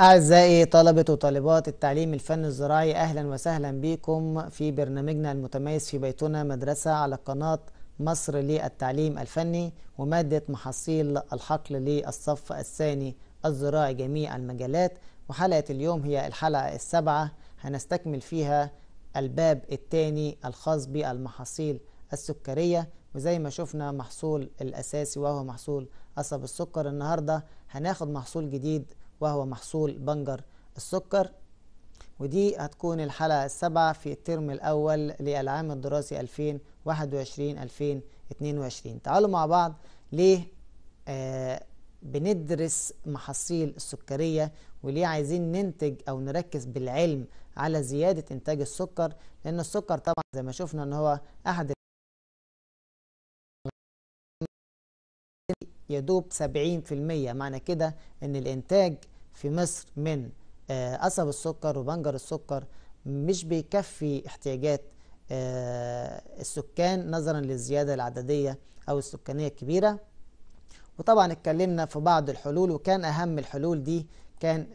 أعزائي طلبة وطالبات التعليم الفني الزراعي أهلا وسهلا بكم في برنامجنا المتميز في بيتنا مدرسة على قناة مصر للتعليم الفني ومادة محاصيل الحقل للصف الثاني الزراعي جميع المجالات. وحلقة اليوم هي الحلقة السابعة هنستكمل فيها الباب الثاني الخاص بالمحاصيل السكرية. وزي ما شفنا محصول الأساسي وهو محصول قصب السكر النهاردة هناخد محصول جديد وهو محصول بنجر السكر. ودي هتكون الحلقة السابعة في الترم الأول للعام الدراسي 2021-2022 تعالوا مع بعض ليه آه بندرس محاصيل السكرية وليه عايزين ننتج أو نركز بالعلم على زيادة إنتاج السكر لأن السكر طبعا زي ما شفنا أن هو أحد يدوب 70% معنى كده إن الإنتاج في مصر من قصب السكر وبنجر السكر مش بيكفي احتياجات السكان نظرا للزيادة العددية أو السكانية الكبيرة. وطبعا اتكلمنا في بعض الحلول وكان أهم الحلول دي كان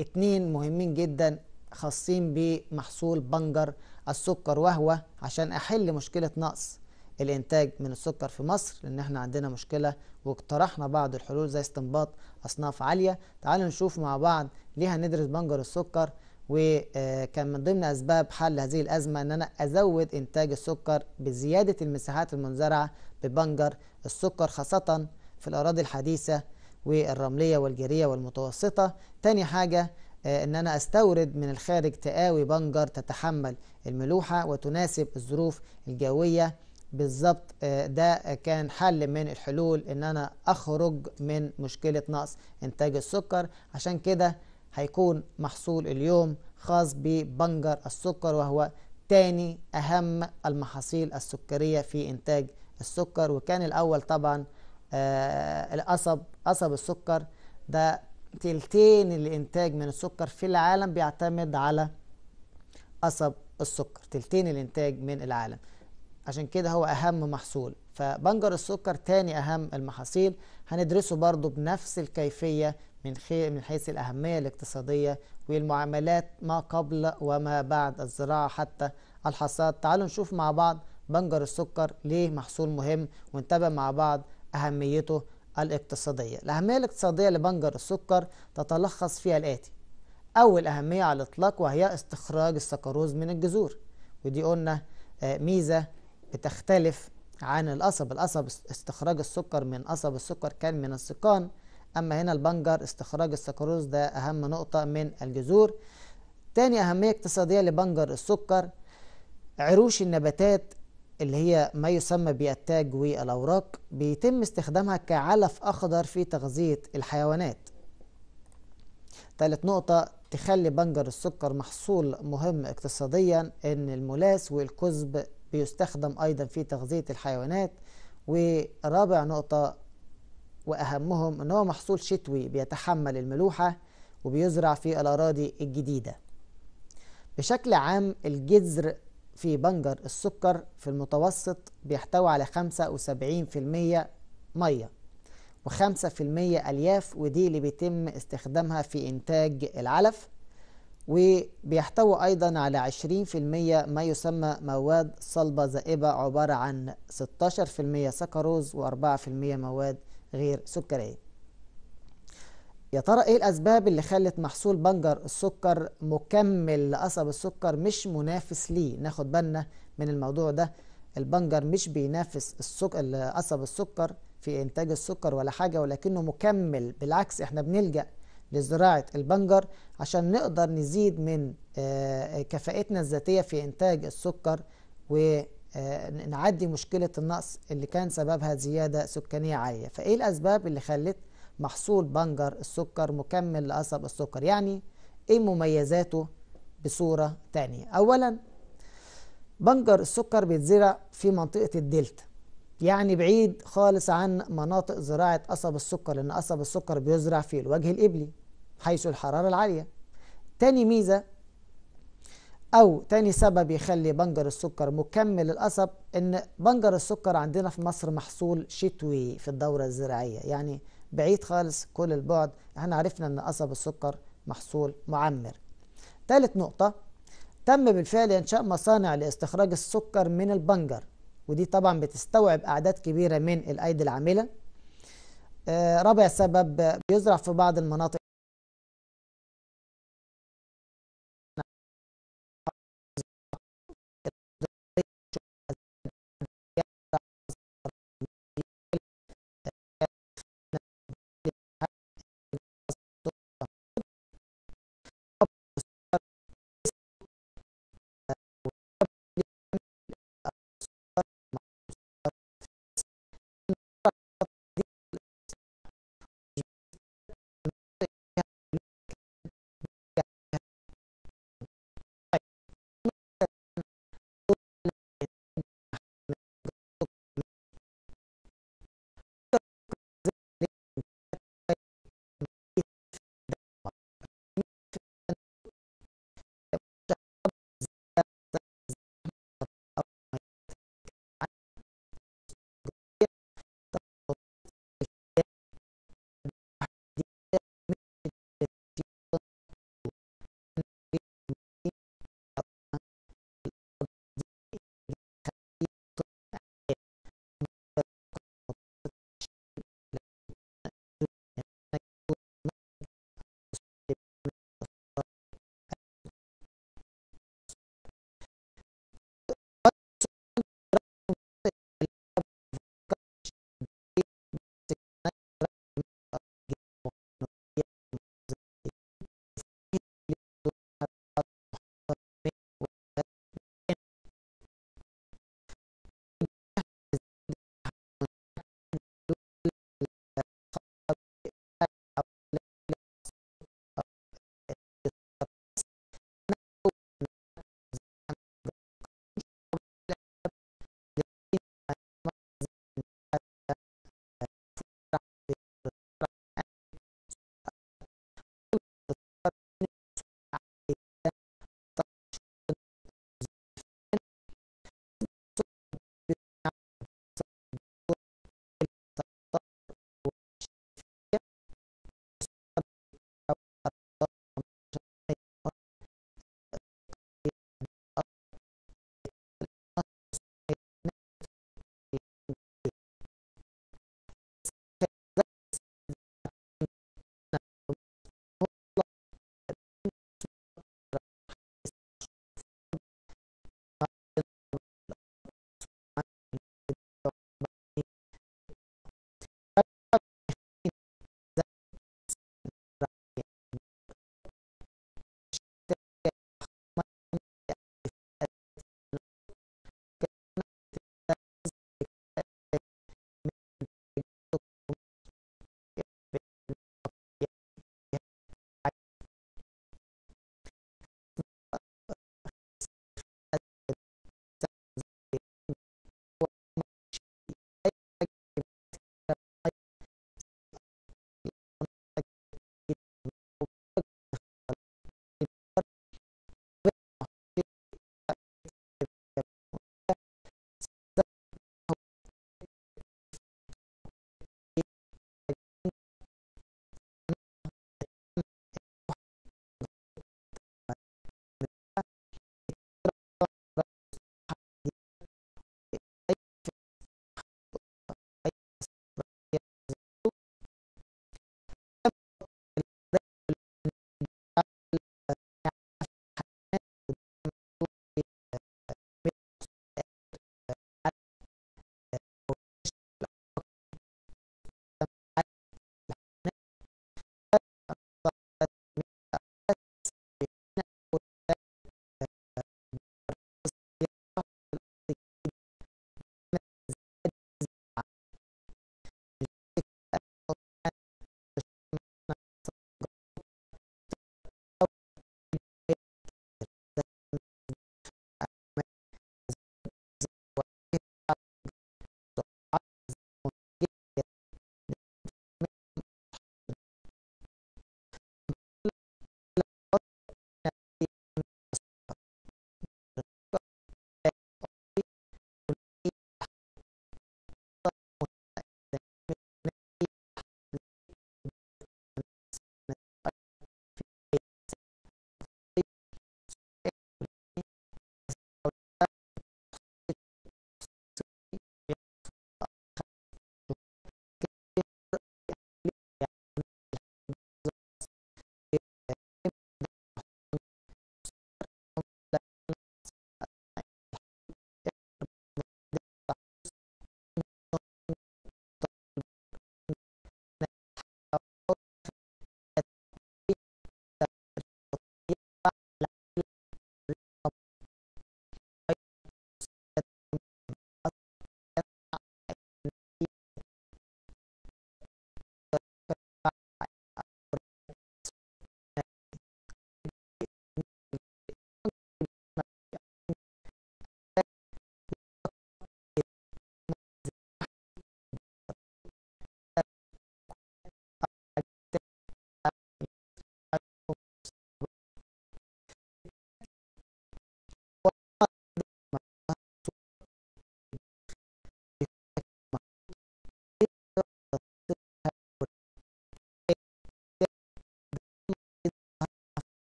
اتنين مهمين جدا خاصين بمحصول بنجر السكر وهو عشان أحل مشكلة نقص الإنتاج من السكر في مصر لأن إحنا عندنا مشكلة واقترحنا بعض الحلول زي استنباط أصناف عالية. تعالوا نشوف مع بعض ليه هندرس بنجر السكر وكان من ضمن أسباب حل هذه الأزمة إن أنا أزود إنتاج السكر بزيادة المساحات المنزرعة ببنجر السكر خاصة في الأراضي الحديثة والرملية والجيرية والمتوسطة. تاني حاجة إن أنا أستورد من الخارج تقاوي بنجر تتحمل الملوحة وتناسب الظروف الجوية. بالظبط ده كان حل من الحلول إن أنا أخرج من مشكلة نقص إنتاج السكر. عشان كده هيكون محصول اليوم خاص ببنجر السكر وهو تاني أهم المحاصيل السكرية في إنتاج السكر. وكان الأول طبعا القصب قصب السكر ده تلتين الإنتاج من السكر في العالم بيعتمد على قصب السكر تلتين الإنتاج من العالم. عشان كده هو أهم محصول. فبنجر السكر تاني أهم المحاصيل. هندرسه برضو بنفس الكيفية من, من حيث الأهمية الاقتصادية والمعاملات ما قبل وما بعد الزراعة حتى الحصاد. تعالوا نشوف مع بعض بنجر السكر ليه محصول مهم ونتابع مع بعض أهميته الاقتصادية. الأهمية الاقتصادية لبنجر السكر تتلخص فيها الآتي. أول أهمية على الإطلاق وهي استخراج السكروز من الجذور. ودي قلنا ميزة بتختلف عن القصب. القصب استخراج السكر من قصب السكر كان من السقان أما هنا البنجر استخراج السكروز ده أهم نقطة من الجذور. تاني أهمية اقتصادية لبنجر السكر عروش النباتات اللي هي ما يسمى بالتاج والأوراق بيتم استخدامها كعلف أخضر في تغذية الحيوانات. ثالث نقطة تخلي بنجر السكر محصول مهم اقتصاديا إن الملاس والكزب بيستخدم أيضا في تغذية الحيوانات ورابع نقطة وأهمهم إن هو محصول شتوي بيتحمل الملوحة وبيزرع في الأراضي الجديدة. بشكل عام الجذر في بنجر السكر في المتوسط بيحتوي على 75% مية وخمسة في المية ألياف ودي اللي بيتم استخدامها في إنتاج العلف. وبيحتوي أيضا على عشرين في المية ما يسمى مواد صلبة زائبة عبارة عن ستاشر في المية سكروز وأربعة في المية مواد غير سكرية. يا ترى إيه الأسباب اللي خلت محصول بنجر السكر مكمل لقصب السكر مش منافس ليه؟ ناخد بالنا من الموضوع ده. البنجر مش بينافس السكر قصب السكر في إنتاج السكر ولا حاجة ولكنه مكمل. بالعكس إحنا بنلجأ لزراعة البنجر عشان نقدر نزيد من كفاءتنا الذاتية في إنتاج السكر ونعدي مشكلة النقص اللي كان سببها زيادة سكانية عالية. فإيه الأسباب اللي خلت محصول بنجر السكر مكمل لقصب السكر؟ يعني إيه مميزاته بصورة تانية؟ اولا بنجر السكر بيتزرع في منطقة الدلتا. يعني بعيد خالص عن مناطق زراعة قصب السكر لأن قصب السكر بيزرع في الوجه الإبلي. حيث الحرارة العالية. تاني ميزة أو تاني سبب يخلي بنجر السكر مكمل للقصب إن بنجر السكر عندنا في مصر محصول شتوي في الدورة الزراعية. يعني بعيد خالص كل البعد. إحنا عرفنا إن قصب السكر محصول معمر. ثالث نقطة تم بالفعل إنشاء مصانع لاستخراج السكر من البنجر. ودي طبعا بتستوعب أعداد كبيرة من الأيدي العاملة. آه، رابع سبب بيزرع في بعض المناطق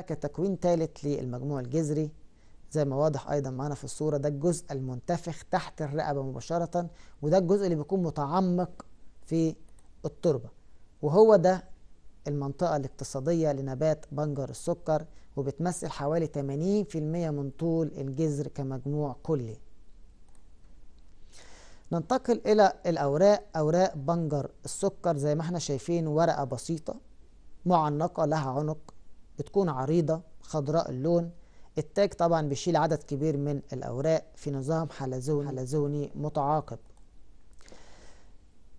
كتكوين ثالث للمجموع الجذري. زي ما واضح أيضا معانا في الصورة ده الجزء المنتفخ تحت الرقبة مباشرة وده الجزء اللي بيكون متعمق في التربة. وهو ده المنطقة الاقتصادية لنبات بنجر السكر وبتمثل حوالي 80% من طول الجذر كمجموع كلي. ننتقل إلى الأوراق أوراق بنجر السكر. زي ما إحنا شايفين ورقة بسيطة معنقه لها عنق بتكون عريضة خضراء اللون. التاج طبعا بيشيل عدد كبير من الأوراق في نظام حلزوني, حلزوني متعاقب.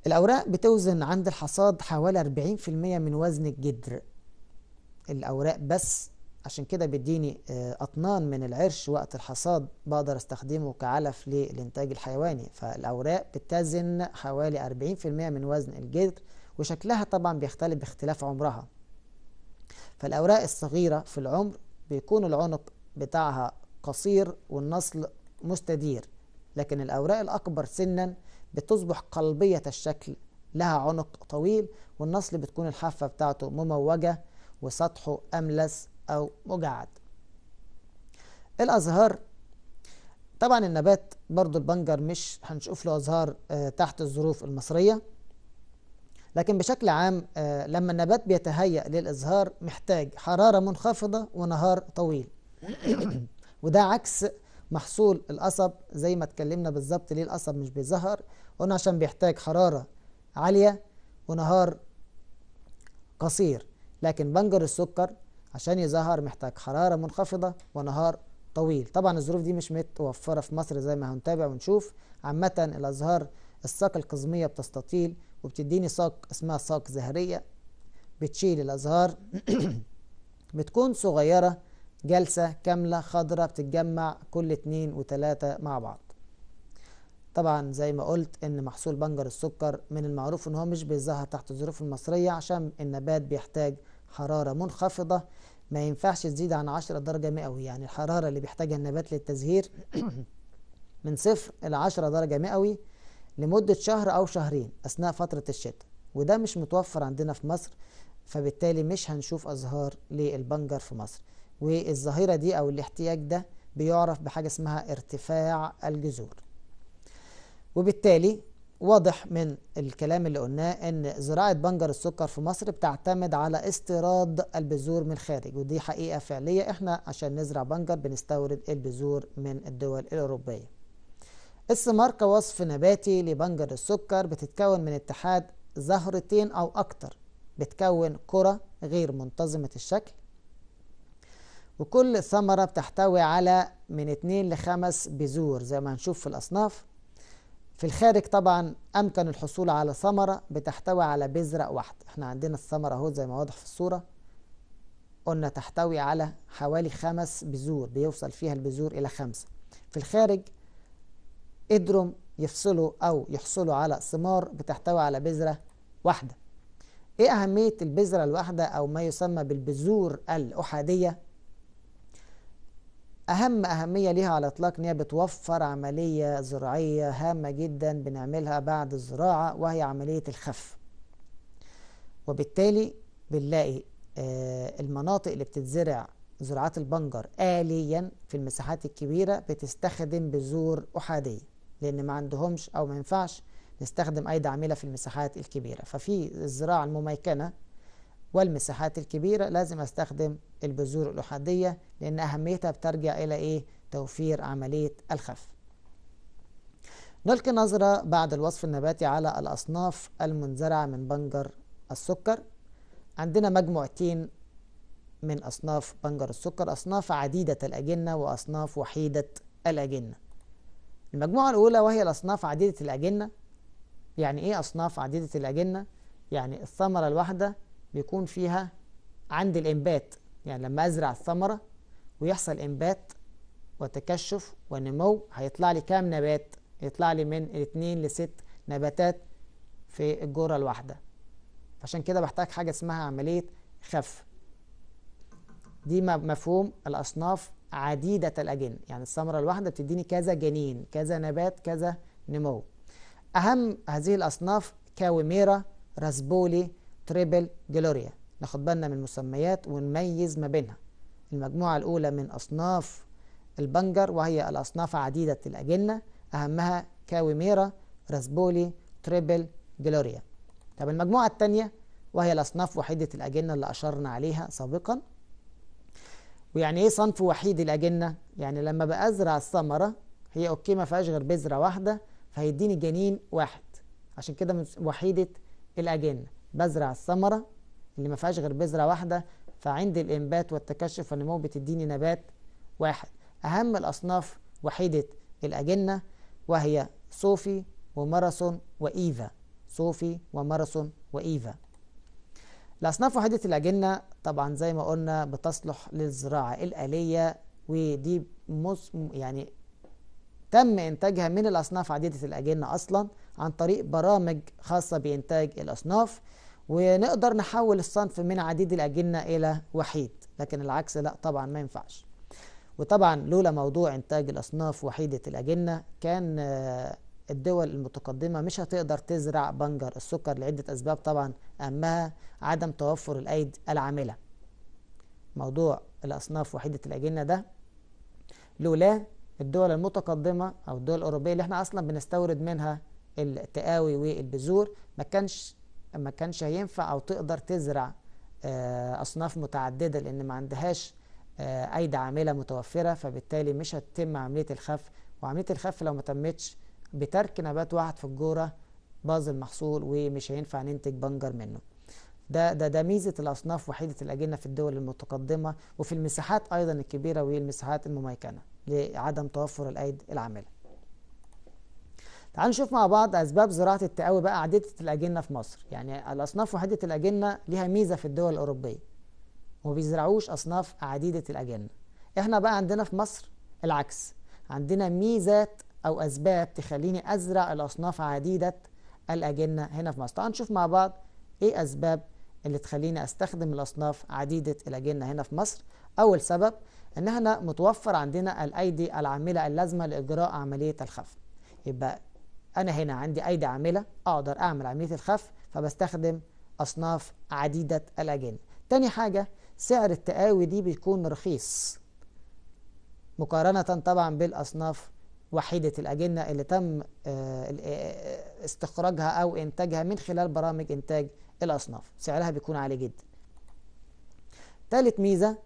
الأوراق بتوزن عند الحصاد حوالي 40% من وزن الجدر. الأوراق بس عشان كده بيديني أطنان من العرش وقت الحصاد بقدر أستخدمه كعلف للإنتاج الحيواني. فالأوراق بتزن حوالي 40% من وزن الجدر وشكلها طبعا بيختلف باختلاف عمرها. فالأوراق الصغيرة في العمر بيكون العنق بتاعها قصير والنصل مستدير لكن الأوراق الأكبر سنا بتصبح قلبية الشكل لها عنق طويل والنصل بتكون الحافة بتاعته مموجة وسطحه أملس أو مجعد. الأزهار طبعا النبات برضو البنجر مش هنشوف له أزهار آه تحت الظروف المصرية. لكن بشكل عام آه لما النبات بيتهيأ للإزهار محتاج حرارة منخفضة ونهار طويل. وده عكس محصول القصب زي ما اتكلمنا بالظبط ليه القصب مش بيظهر قلنا عشان بيحتاج حرارة عالية ونهار قصير. لكن بنجر السكر عشان يظهر محتاج حرارة منخفضة ونهار طويل. طبعا الظروف دي مش متوفرة في مصر زي ما هنتابع ونشوف. عامة الأزهار الساق القزمية بتستطيل وبتديني ساق اسمها ساق زهرية بتشيل الأزهار بتكون صغيرة جلسة كاملة خضراء بتتجمع كل اتنين وتلاتة مع بعض. طبعا زي ما قلت إن محصول بنجر السكر من المعروف إن هو مش بيظهر تحت الظروف المصرية عشان النبات بيحتاج حرارة منخفضة. ما ينفعش تزيد عن 10 درجة مئوي يعني الحرارة اللي بيحتاجها النبات للتزهير من صفر إلى 10 درجة مئوي لمدة شهر أو شهرين أثناء فترة الشتاء وده مش متوفر عندنا في مصر فبالتالي مش هنشوف أزهار للبنجر في مصر. والظاهرة دي أو الاحتياج ده بيعرف بحاجة اسمها ارتفاع الجذور. وبالتالي واضح من الكلام اللي قلناه إن زراعة بنجر السكر في مصر بتعتمد على استيراد البذور من الخارج ودي حقيقة فعلية. إحنا عشان نزرع بنجر بنستورد البذور من الدول الأوروبية. الثمار كوصف نباتي لبنجر السكر بتتكون من اتحاد زهرتين أو أكتر. بتكون كرة غير منتظمة الشكل. وكل ثمرة بتحتوي على من 2 ل 5 بذور زي ما هنشوف في الأصناف. في الخارج طبعا أمكن الحصول على ثمرة بتحتوي على بذرة واحدة. إحنا عندنا الثمرة أهو زي ما واضح في الصورة. قلنا تحتوي على حوالي خمس بذور بيوصل فيها البذور إلى خمسة. في الخارج قدروا يفصلوا أو يحصلوا على ثمار بتحتوي على بذرة واحدة. إيه أهمية البذرة الواحدة أو ما يسمى بالبذور الأحادية؟ أهم أهمية ليها على الإطلاق إن هي بتوفر عملية زراعية هامة جدا بنعملها بعد الزراعة وهي عملية الخف. وبالتالي بنلاقي آه المناطق اللي بتتزرع زراعات البنجر آليا في المساحات الكبيرة بتستخدم بذور أحادية. لأن ما عندهمش أو ما ينفعش نستخدم أي دعاملة في المساحات الكبيرة. ففي الزراعة المميكنة والمساحات الكبيرة لازم أستخدم البذور الأحادية لأن أهميتها بترجع إلى إيه؟ توفير عملية الخف. نلقي نظرة بعد الوصف النباتي على الأصناف المنزرعة من بنجر السكر. عندنا مجموعتين من أصناف بنجر السكر أصناف عديدة الأجنة وأصناف وحيدة الأجنة. المجموعة الأولى وهي الأصناف عديدة الأجنة يعني إيه أصناف عديدة الأجنة؟ يعني الثمرة الواحدة بيكون فيها عند الإنبات يعني لما أزرع الثمرة ويحصل إنبات وتكشف ونمو هيطلع لي كام نبات؟ يطلع لي من اتنين لست نباتات في الجرة الواحدة عشان كده بحتاج حاجة اسمها عملية خف دي مفهوم الأصناف عديدة الأجن. يعني الثمرة الواحدة بتديني كذا جنين كذا نبات كذا نمو. أهم هذه الأصناف كاوميرا راسبولي تريبل جلوريا. ناخد بالنا من المسميات ونميز ما بينها. المجموعة الأولى من أصناف البنجر وهي الأصناف عديدة الأجنة أهمها كاويميرا راسبولي تريبل جلوريا. طب المجموعة الثانية وهي الأصناف وحيدة الأجنة اللي أشرنا عليها سابقا. ويعني إيه صنف وحيد الأجنة؟ يعني لما بأزرع الثمرة هي okay ما فيهاش غير بذرة واحدة فهيديني جنين واحد. عشان كده وحيدة الأجنة. بزرع الثمرة اللي ما فيهاش غير بذرة واحدة فعند الإنبات والتكشف والنمو بتديني نبات واحد. أهم الأصناف وحيدة الأجنة وهي صوفي وماراثون وإيفا. صوفي وماراثون وإيفا. الأصناف وحيدة الأجنة طبعا زي ما قلنا بتصلح للزراعة الآلية ودي مص يعني تم إنتاجها من الأصناف عديدة الأجنة أصلا عن طريق برامج خاصة بإنتاج الأصناف ونقدر نحول الصنف من عديد الأجنة إلى وحيد لكن العكس لا طبعا ما ينفعش. وطبعا لولا موضوع إنتاج الأصناف وحيدة الأجنة كان الدول المتقدمة مش هتقدر تزرع بنجر السكر لعدة أسباب طبعا أهمها عدم توفر الأيدي العاملة. موضوع الأصناف وحيدة الأجنة ده لولا الدول المتقدمة أو الدول الأوروبية اللي إحنا أصلا بنستورد منها التقاوي والبذور ما كانش ما كانش هينفع أو تقدر تزرع أصناف متعددة لأن ما عندهاش أيدي عاملة متوفرة فبالتالي مش هتتم عملية الخف. وعملية الخف لو ما تمتش بترك نبات واحد في الجورة باظ المحصول ومش هينفع ننتج بنجر منه ده ده ده ميزة الأصناف وحيدة الأجنة في الدول المتقدمة وفي المساحات أيضا الكبيرة والمساحات المميكنة لعدم توفر الأيدي العاملة. تعالوا نشوف مع بعض أسباب زراعة التقاوي بقى عديدة الأجنة في مصر، يعني الأصناف وحيدة الأجنة ليها ميزة في الدول الأوروبية. وما بيزرعوش أصناف عديدة الأجنة. إحنا بقى عندنا في مصر العكس، عندنا ميزات أو أسباب تخليني أزرع الأصناف عديدة الأجنة. هنا في مصر. تعالوا نشوف مع بعض إيه أسباب اللي تخليني أستخدم الأصناف عديدة الأجنة هنا في مصر. أول سبب إن إحنا متوفر عندنا الايدي العاملة اللازمة لإجراء عملية الخف. يبقى أنا هنا عندي ايدي عاملة أقدر أعمل عملية الخف فبستخدم أصناف عديدة الأجنة. تاني حاجة سعر التقاوي دي بيكون رخيص. مقارنة طبعا بالأصناف وحيدة الأجنة اللي تم استخراجها أو إنتاجها من خلال برامج إنتاج الأصناف. سعرها بيكون عالي جدا. ثالث ميزة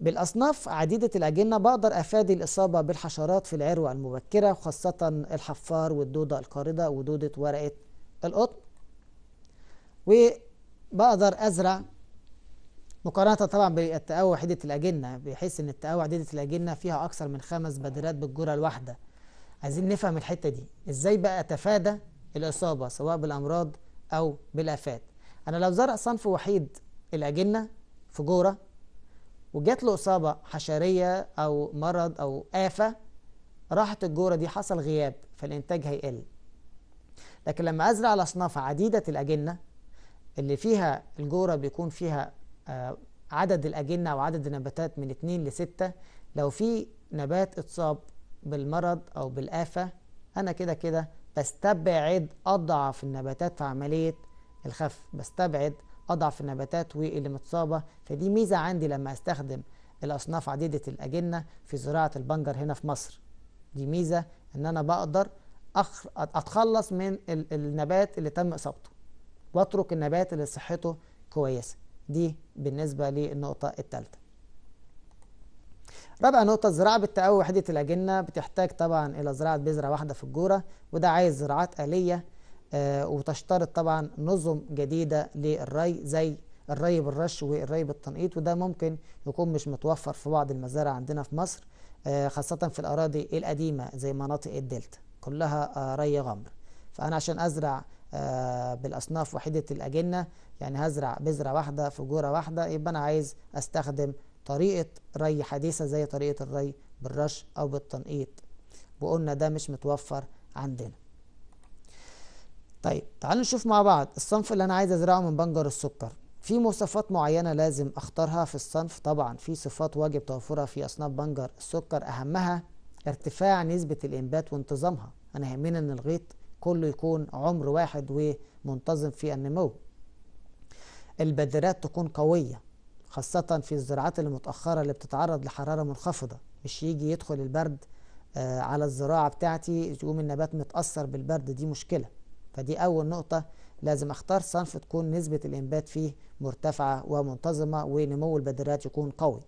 بالأصناف عديدة الأجنة بقدر أفادي الإصابة بالحشرات في العروة المبكرة وخاصة الحفار والدودة القاردة ودودة ورقة القطن. وبقدر أزرع مقارنة طبعا بالتقاوى وحيدة الأجنة بحيث إن التقاوى عديدة الأجنة فيها أكثر من خمس بذرات بالجرة الواحدة. عايزين نفهم الحتة دي. إزاي بقى أتفادى الإصابة سواء بالأمراض أو بالآفات؟ أنا لو زرع صنف وحيد الأجنة في جورة وجات له إصابة حشرية أو مرض أو آفة راحت الجورة دي حصل غياب فالإنتاج هيقل. لكن لما أزرع الأصناف عديدة الأجنة اللي فيها الجورة بيكون فيها عدد الأجنة أو عدد النباتات من 2 ل 6 لو في نبات اتصاب بالمرض أو بالآفة أنا كده كده بستبعد أضعف النباتات في عملية الخف. بستبعد أضعف النباتات واللي متصابة. فدي ميزة عندي لما أستخدم الأصناف عديدة الأجنة في زراعة البنجر هنا في مصر. دي ميزة إن أنا بقدر. أتخلص من ال... النبات اللي تم إصابته وأترك النبات اللي صحته كويسة. دي بالنسبة للنقطة الثالثة رابع نقطة الزراعة بالتقوي وحدة الأجنة بتحتاج طبعا إلى زراعة بذرة واحدة في الجورة وده عايز زراعات آلية آه وتشترط طبعا نظم جديدة للري زي الري بالرش والري بالتنقيط وده ممكن يكون مش متوفر في بعض المزارع عندنا في مصر آه خاصة في الأراضي القديمة زي مناطق الدلتا كلها آه ري غمر. فأنا عشان أزرع بالأصناف وحدة الأجنة. يعني هزرع بذرة واحدة في جورة واحدة يبقى أنا عايز أستخدم طريقة ري حديثة زي طريقة الري بالرش أو بالتنقيط. وقلنا ده مش متوفر عندنا. طيب تعالوا نشوف مع بعض الصنف اللي أنا عايز أزرعه من بنجر السكر. في مواصفات معينة لازم أختارها في الصنف؟ طبعا في صفات واجب توفرها في أصناف بنجر السكر أهمها ارتفاع نسبة الإنبات وانتظامها. أنا يهمني إن الغيط كله يكون عمر واحد ومنتظم في النمو. البذرات تكون قوية خاصة في الزراعات المتأخرة اللي بتتعرض لحرارة منخفضة. مش يجي يدخل البرد آه على الزراعة بتاعتي يقوم النبات متأثر بالبرد دي مشكلة. فدي أول نقطة. لازم أختار صنف تكون نسبة الإنبات فيه مرتفعة ومنتظمة ونمو البذرات يكون قوي.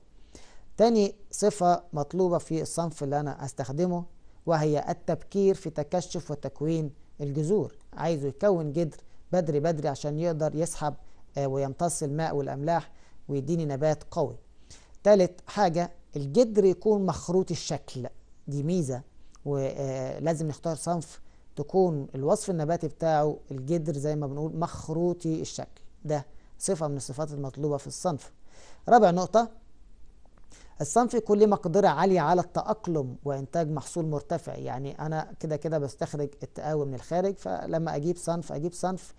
تاني صفة مطلوبة في الصنف اللي أنا أستخدمه وهي التبكير في تكشف وتكوين الجذور عايزه يكون جذر بدري بدري عشان يقدر يسحب ويمتص الماء والأملاح ويديني نبات قوي. تالت حاجة الجذر يكون مخروط الشكل. دي ميزة ولازم نختار صنف تكون الوصف النباتي بتاعه الجذر زي ما بنقول مخروطي الشكل. ده صفة من الصفات المطلوبة في الصنف. رابع نقطة الصنف يكون له مقدرة عالية على التأقلم وإنتاج محصول مرتفع. يعني أنا كده كده بستخرج التقاوي من الخارج فلما أجيب صنف أجيب صنف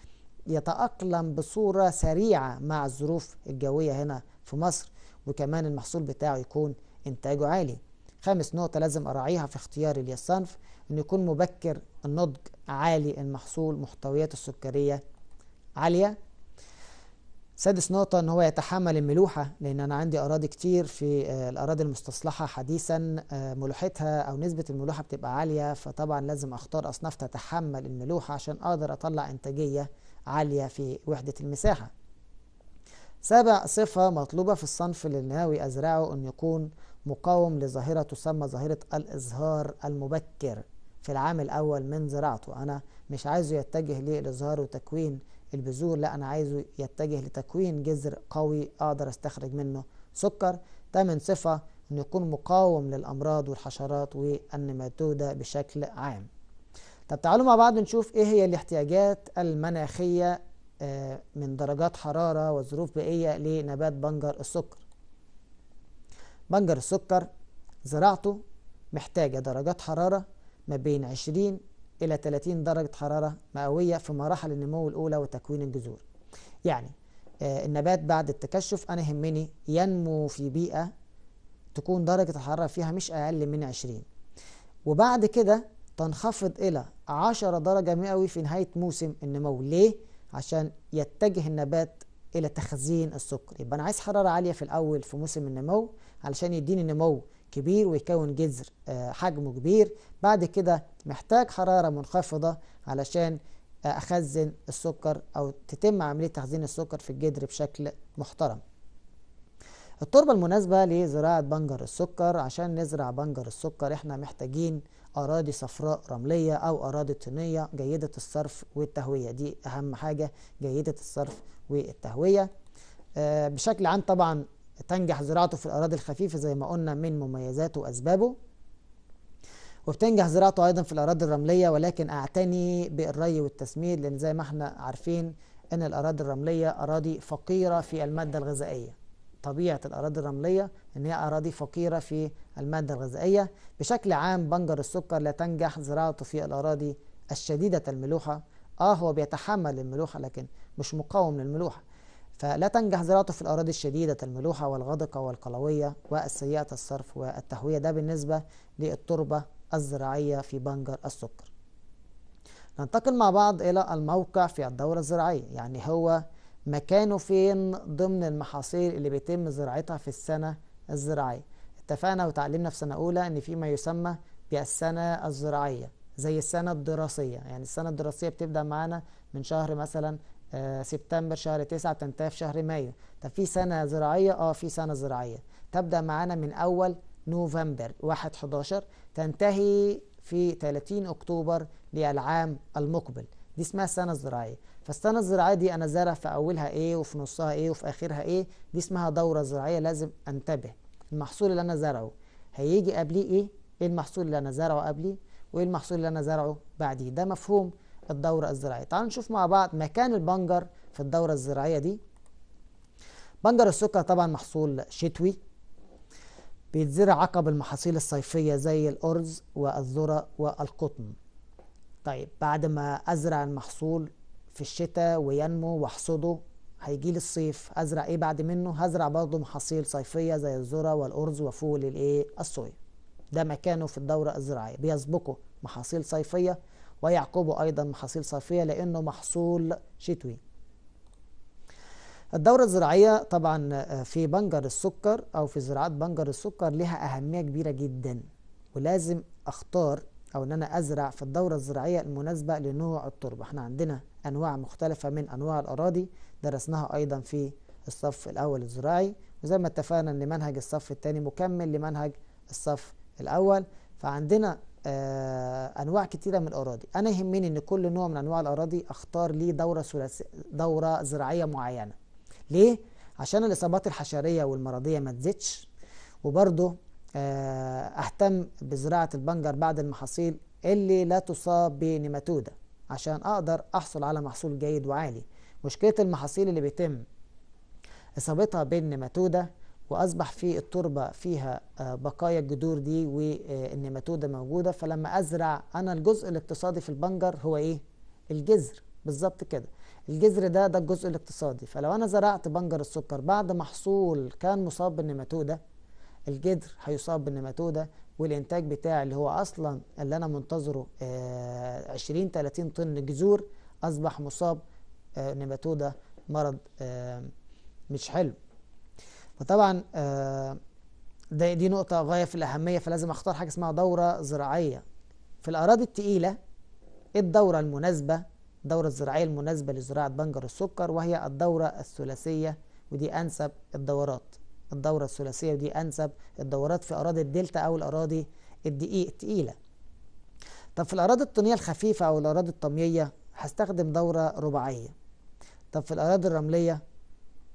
يتأقلم بصورة سريعة مع الظروف الجوية هنا في مصر وكمان المحصول بتاعه يكون إنتاجه عالي. خامس نقطة لازم أراعيها في اختياري للصنف إنه يكون مبكر النضج عالي المحصول محتويات السكرية عالية. سادس نقطة إن هو يتحمل الملوحة لأن أنا عندي أراضي كتير في الأراضي المستصلحة حديثا ملوحتها أو نسبة الملوحة بتبقى عالية فطبعا لازم أختار أصناف تتحمل الملوحة عشان أقدر أطلع إنتاجية عالية في وحدة المساحة. سابع صفة مطلوبة في الصنف اللي ناوي أزرعه إن يكون مقاوم لظاهرة تسمى ظاهرة الإزهار المبكر في العام الأول من زراعته. أنا مش عايزه يتجه للازهار وتكوين البذور لا أنا عايزه يتجه لتكوين جذر قوي أقدر أستخرج منه سكر. تامن صفة إنه يكون مقاوم للأمراض والحشرات والنماتودة بشكل عام. طب تعالوا مع بعض نشوف إيه هي الاحتياجات المناخية من درجات حرارة وظروف بيئية لنبات بنجر السكر. بنجر السكر زراعته محتاجة درجات حرارة ما بين 20 إلى 30 درجة حرارة مئوية في مراحل النمو الأولى وتكوين الجذور. يعني آه النبات بعد التكشف أنا يهمني ينمو في بيئة تكون درجة الحرارة فيها مش أقل من 20 وبعد كده تنخفض إلى 10 درجة مئوي في نهاية موسم النمو. ليه؟ عشان يتجه النبات إلى تخزين السكر. يبقى أنا عايز حرارة عالية في الأول في موسم النمو علشان يديني نمو كبير ويكون جذر حجمه كبير. بعد كده محتاج حرارة منخفضة علشان أخزن السكر أو تتم عملية تخزين السكر في الجذر بشكل محترم. التربة المناسبة لزراعة بنجر السكر. عشان نزرع بنجر السكر إحنا محتاجين أراضي صفراء رملية أو أراضي طينية جيدة الصرف والتهوية. دي أهم حاجة جيدة الصرف والتهوية. آه بشكل عام طبعا تنجح زراعته في الأراضي الخفيفة زي ما قلنا من مميزاته وأسبابه وبتنجح زراعته أيضا في الأراضي الرملية ولكن أعتني بالري والتسميد لأن زي ما إحنا عارفين أن الأراضي الرملية أراضي فقيرة في المادة الغذائية. طبيعة الأراضي الرملية أن هي أراضي فقيرة في المادة الغذائية. بشكل عام بنجر السكر لا تنجح زراعته في الأراضي الشديدة الملوحة. آه هو بيتحمل الملوحة لكن مش مقاوم للملوحة. فلا تنجح زراعته في الأراضي الشديدة الملوحة والغدقة والقلوية والسيئة الصرف والتهوية. ده بالنسبة للتربة الزراعية في بنجر السكر. ننتقل مع بعض إلى الموقع في الدورة الزراعية. يعني هو مكانه فين ضمن المحاصيل اللي بيتم زراعتها في السنة الزراعية؟ اتفقنا وتعلمنا في سنة أولى أن في ما يسمى بالسنة الزراعية زي السنة الدراسية. يعني السنة الدراسية بتبدأ معانا من شهر مثلا سبتمبر شهر تسعة تنتهي في شهر مايو. طب في سنة زراعية؟ آه في سنة زراعية. تبدأ معانا من أول نوفمبر 1 11 تنتهي في 30 أكتوبر للعام المقبل. دي اسمها السنة الزراعية. فالسنة الزراعية دي أنا زارع في أولها إيه وفي نصها إيه وفي آخرها إيه؟ دي اسمها دورة زراعية لازم أنتبه. المحصول اللي أنا زرعه هيجي قبليه إيه؟ إيه المحصول اللي أنا زرعه قبليه؟ وإيه المحصول اللي أنا زرعه بعديه؟ ده مفهوم الدورة الزراعية. تعالوا نشوف مع بعض مكان البنجر في الدورة الزراعية دي. بنجر السكر طبعا محصول شتوي. بيتزرع عقب المحاصيل الصيفية زي الأرز والذرة والقطن. طيب بعد ما أزرع المحصول في الشتاء وينمو وأحصده هيجي لي الصيف. أزرع إيه بعد منه؟ هزرع برضه محاصيل صيفية زي الذرة والأرز وفول الإيه؟ الصويا. ده مكانه في الدورة الزراعية. بيسبقه محاصيل صيفية ويعقبه أيضا محاصيل صيفية لأنه محصول شتوي. الدورة الزراعية طبعا آه، في بنجر السكر أو في زراعات بنجر السكر لها أهمية كبيرة جدا. ولازم أختار أو إن أنا أزرع في الدورة الزراعية المناسبة لنوع التربة. إحنا عندنا أنواع مختلفة من أنواع الأراضي. درسناها أيضا في الصف الأول الزراعي. وزي ما اتفقنا أن منهج الصف الثاني مكمل لمنهج الصف الأول. فعندنا آه أنواع كتيرة من الأراضي. أنا يهمني أن كل نوع من أنواع الأراضي أختار ليه دورة, ثلاثي دورة زراعية معينة. ليه؟ عشان الإصابات الحشرية والمرضية ما تزيدش. وبرضه آه أهتم بزراعة البنجر بعد المحاصيل اللي لا تصاب بنيماتودا عشان أقدر أحصل على محصول جيد وعالي. مشكلة المحاصيل اللي بيتم إصابتها بالنيماتودا وأصبح في التربة فيها آه، بقايا الجذور دي والنيماتودا موجودة. فلما أزرع أنا الجزء الاقتصادي في البنجر هو إيه؟ الجذر. بالظبط كده. الجذر ده ده الجزء الاقتصادي. فلو أنا زرعت بنجر السكر بعد محصول كان مصاب بالنيماتودا الجذر هيصاب بالنيماتودا والإنتاج بتاعي اللي هو أصلا اللي أنا منتظره 20 30 طن جذور أصبح مصاب آه، نيماتودا مرض آه، مش حلو. فطبعا آه، ده دي نقطة غاية في الأهمية فلازم أختار حاجة اسمها دورة زراعية. في الأراضي التقيلة إيه الدورة المناسبة؟ الدورة الزراعية المناسبة لزراعة بنجر السكر وهي الدورة الثلاثية ودي أنسب الدورات. الدورة الثلاثية ودي أنسب الدورات في أراضي الدلتا أو الأراضي الدقيق التقيلة. طب في الأراضي الطينية الخفيفة أو الأراضي الطمية هستخدم دورة رباعية. طب في الأراضي الرملية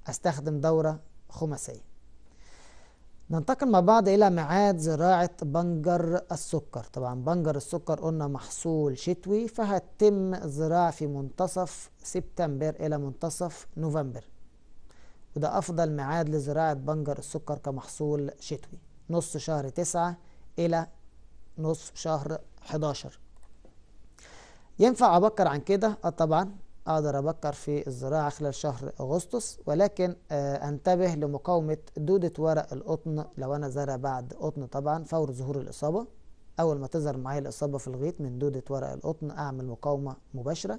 أستخدم دورة خماسية. ننتقل مع بعض إلى ميعاد زراعة بنجر السكر. طبعا بنجر السكر قلنا محصول شتوي فهتتم الزراعة في منتصف سبتمبر إلى منتصف نوفمبر. وده أفضل ميعاد لزراعة بنجر السكر كمحصول شتوي. نص شهر تسعة إلى نص شهر 11 ينفع أبكر عن كده؟ أه طبعا. أقدر أبكر في الزراعة خلال شهر أغسطس ولكن آه أنتبه لمقاومة دودة ورق القطن لو أنا زرع بعد قطن طبعا فور ظهور الإصابة. أول ما تظهر معايا الإصابة في الغيط من دودة ورق القطن أعمل مقاومة مباشرة.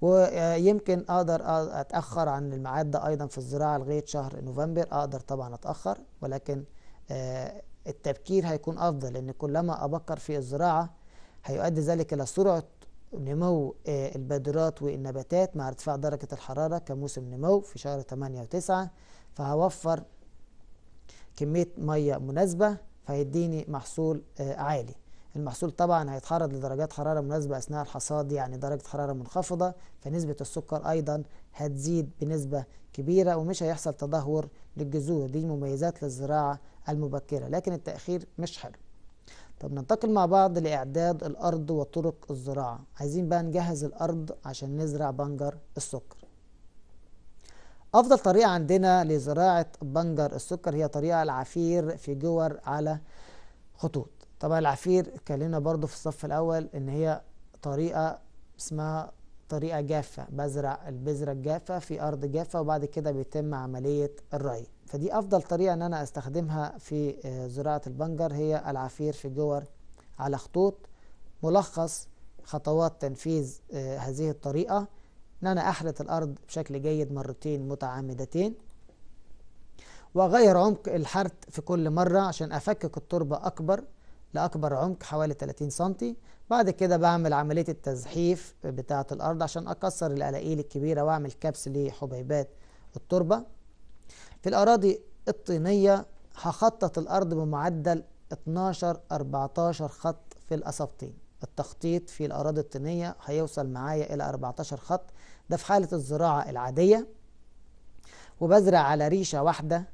ويمكن أقدر أتأخر عن الميعاد ده أيضا في الزراعة لغاية شهر نوفمبر أقدر طبعا أتأخر ولكن آه، التبكير هيكون أفضل لأن كلما أبكر في الزراعة هيؤدي ذلك إلى سرعة نمو آه، البادرات والنباتات مع ارتفاع درجة الحرارة كموسم نمو في شهر 8 و9 فهوفر كمية مية مناسبة فيديني محصول آه، عالي. المحصول طبعا هيتعرض لدرجات حرارة مناسبة أثناء الحصاد يعني درجة حرارة منخفضة فنسبة السكر أيضا هتزيد بنسبة كبيرة ومش هيحصل تدهور للجذور. دي مميزات للزراعة المبكرة لكن التأخير مش حلو. طب ننتقل مع بعض لإعداد الأرض وطرق الزراعة. عايزين بقى نجهز الأرض عشان نزرع بنجر السكر. أفضل طريقة عندنا لزراعة بنجر السكر هي طريقة العفير في جور على خطوط. طبعا العفير اتكلمنا برضو في الصف الأول إن هي طريقة اسمها طريقة جافة بزرع البذرة الجافة في أرض جافة وبعد كده بيتم عملية الري. فدي أفضل طريقة إن أنا أستخدمها في آه، زراعة البنجر هي العفير في جور على خطوط. ملخص خطوات تنفيذ آه، هذه الطريقة. إن أنا احرث الأرض بشكل جيد مرتين متعامدتين واغير عمق الحرث في كل مرة عشان أفكك التربة أكبر. لأكبر عمق حوالي 30 سنتي. بعد كده بعمل عملية التزحيف بتاعة الأرض عشان أكسر القلاقيل الكبيرة وأعمل كبس لحبيبات التربة. في الأراضي الطينية هخطط الأرض بمعدل 12 14 خط في الأسابطين التخطيط في الأراضي الطينية هيوصل معايا إلى 14 خط. ده في حالة الزراعة العادية. وبزرع على ريشة واحدة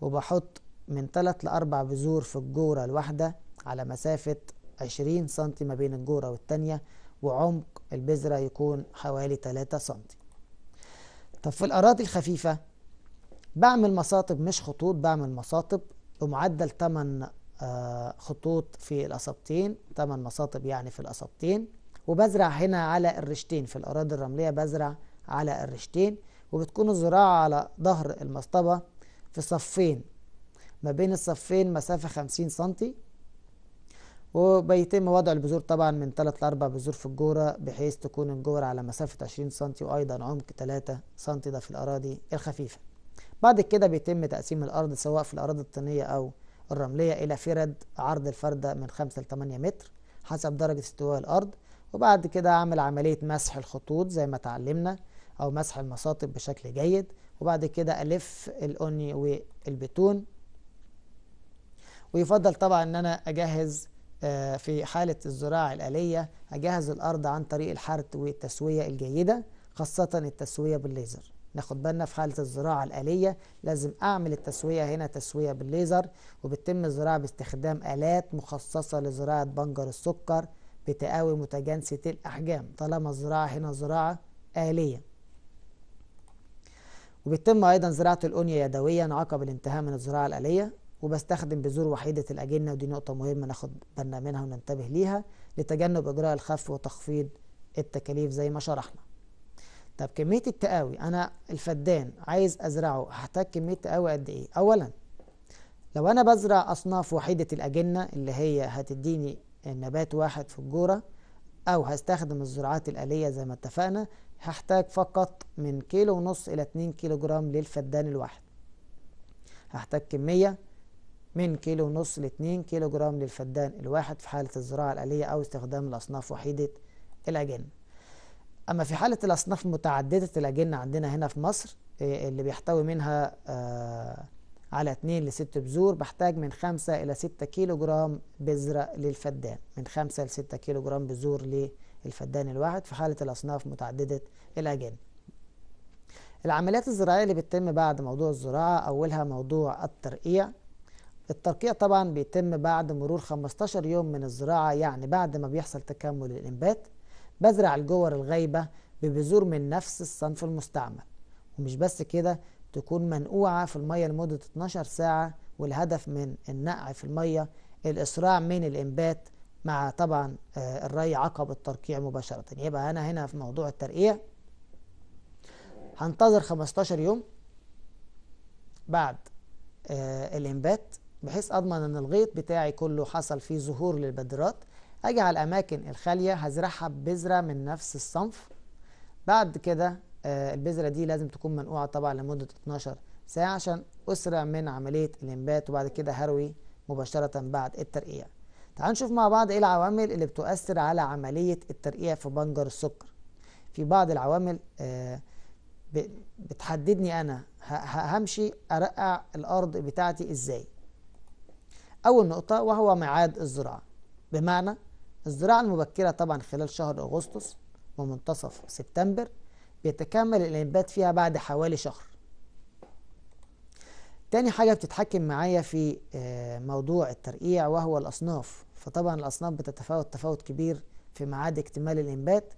وبحط من 3 ل 4 بذور في الجورة الواحدة. على مسافة 20 سنتي ما بين الجورة والتانية وعمق البذرة يكون حوالي 3 سنتي. طب في الأراضي الخفيفة بعمل مصاطب مش خطوط بعمل مصاطب بمعدل 8 آه، خطوط في الأسابتين 8 مصاطب يعني في الأسابتين وبزرع هنا على الرشتين. في الأراضي الرملية بزرع على الرشتين وبتكون الزراعة على ظهر المصطبة في صفين. ما بين الصفين مسافة 50 سنتي وبيتم وضع البذور طبعا من 3 ل 4 بذور في الجورة بحيث تكون الجورة على مسافة 20 سم وأيضا عمق 3 سم ده في الأراضي الخفيفة. بعد كده بيتم تقسيم الأرض سواء في الأراضي الطينية أو الرملية إلى فرد عرض الفردة من 5 ل 8 متر حسب درجة استواء الأرض. وبعد كده أعمل عملية مسح الخطوط زي ما اتعلمنا أو مسح المساطب بشكل جيد. وبعد كده ألف الأني والبتون. ويفضل طبعا إن أنا أجهز في حالة الزراعة الآلية أجهز الأرض عن طريق الحرث والتسوية الجيدة خاصة التسوية بالليزر. ناخد بالنا في حالة الزراعة الآلية لازم أعمل التسوية هنا تسوية بالليزر وبتم الزراعة باستخدام آلات مخصصة لزراعة بنجر السكر بتقاوي متجانسة الأحجام طالما الزراعة هنا زراعة آلية. وبيتم أيضا زراعة الأنية يدويا عقب الانتهاء من الزراعة الآلية. وبستخدم بذور وحيدة الأجنة ودي نقطة مهمة ناخد بالنا منها وننتبه ليها لتجنب إجراء الخف وتخفيض التكاليف زي ما شرحنا. طب كمية التقاوي أنا الفدان عايز أزرعه هحتاج كمية تقاوي قد إيه؟ أولا لو أنا بزرع أصناف وحيدة الأجنة اللي هي هتديني نبات واحد في الجورة أو هستخدم الزراعات الآلية زي ما اتفقنا هحتاج فقط من كيلو ونص إلى 2 كيلو جرام للفدان الواحد. هحتاج كمية من كيلو ونص ل 2 كيلو جرام للفدان الواحد في حالة الزراعة الآلية أو استخدام الأصناف وحيدة الأجنة. أما في حالة الأصناف متعددة الأجنة عندنا هنا في مصر اللي بيحتوي منها على 2 ل 6 بذور بحتاج من 5 إلى 6 كيلو جرام بذرة للفدان. من 5 ل 6 كيلو جرام بذور للفدان الواحد في حالة الأصناف متعددة الأجنة. العمليات الزراعية اللي بتتم بعد موضوع الزراعة أولها موضوع الترقيع. الترقيع طبعا بيتم بعد مرور 15 يوم من الزراعة يعني بعد ما بيحصل تكامل الإنبات بزرع الجور الغايبة ببذور من نفس الصنف المستعمل. ومش بس كده تكون منقوعة في المية لمدة 12 ساعة والهدف من النقع في المية الإسراع من الإنبات مع طبعا الري عقب الترقيع مباشرة. يبقى أنا هنا في موضوع الترقيع. هنتظر 15 يوم بعد الإنبات. بحيث أضمن أن الغيط بتاعي كله حصل فيه ظهور للبذرات أجي على الأماكن الخالية هزرعها ببذرة من نفس الصنف. بعد كده البذرة دي لازم تكون منقوعة طبعا لمدة 12 ساعة عشان أسرع من عملية الإنبات وبعد كده هروي مباشرة بعد الترقيع. تعالوا نشوف مع بعض إيه العوامل اللي بتؤثر على عملية الترقيع في بنجر السكر. في بعض العوامل بتحددني أنا همشي أرقع الأرض بتاعتي إزاي. أول نقطة وهو ميعاد الزراعة. بمعنى الزراعة المبكرة طبعا خلال شهر أغسطس ومنتصف سبتمبر بيتكمل الإنبات فيها بعد حوالي شهر. تاني حاجة بتتحكم معايا في موضوع الترقيع وهو الأصناف. فطبعا الأصناف بتتفاوت تفاوت كبير في ميعاد اكتمال الإنبات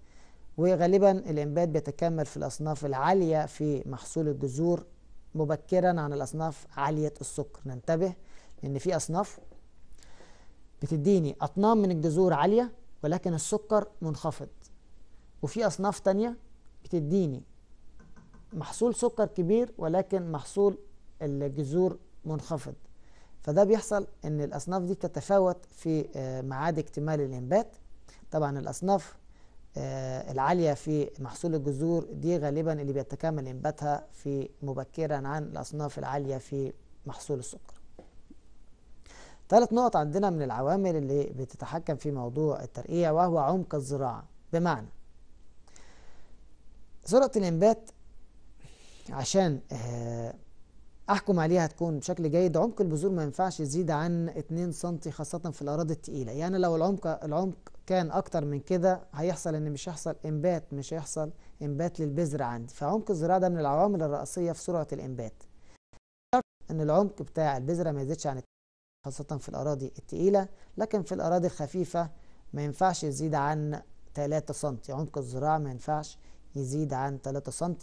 وغالبا الإنبات بيتكمل في الأصناف العالية في محصول الجذور مبكرا عن الأصناف عالية السكر. ننتبه لأن في أصناف بتديني أطنان من الجذور عالية ولكن السكر منخفض. وفي أصناف تانية بتديني محصول سكر كبير ولكن محصول الجذور منخفض. فده بيحصل إن الأصناف دي بتتفاوت في ميعاد اكتمال الإنبات. طبعا الأصناف العالية في محصول الجذور دي غالبا اللي بيتكامل إنباتها في مبكرا عن الأصناف العالية في محصول السكر. ثالث نقط عندنا من العوامل اللي بتتحكم في موضوع الترقيع وهو عمق الزراعة. بمعنى سرعه الإنبات عشان أحكم عليها تكون بشكل جيد عمق البذور ما ينفعش يزيد عن 2 سم خاصة في الأراضي الثقيله يعني لو العمق العمق كان أكتر من كده هيحصل إن مش هيحصل إنبات مش هيحصل إنبات للبذر عندي. فعمق الزراعة ده من العوامل الرئيسية في سرعة الإنبات. إن العمق بتاع البذرة ما يزيدش عن خاصة في الأراضي الثقيله لكن في الأراضي الخفيفة ما ينفعش يزيد عن 3 سم عمق الزراعة ما ينفعش يزيد عن 3 سم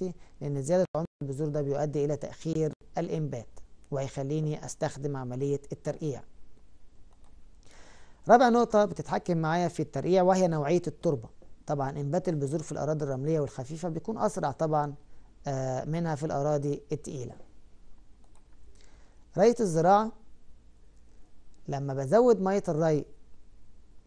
لأن زيادة عمق البذور ده بيؤدي إلى تأخير الإنبات وهيخليني أستخدم عملية الترقيع. رابع نقطة بتتحكم معايا في الترقيع وهي نوعية التربة. طبعا إنبات البذور في الأراضي الرملية والخفيفة بيكون أسرع طبعا منها في الأراضي الثقيله ري الزراعة لما بزود مية الري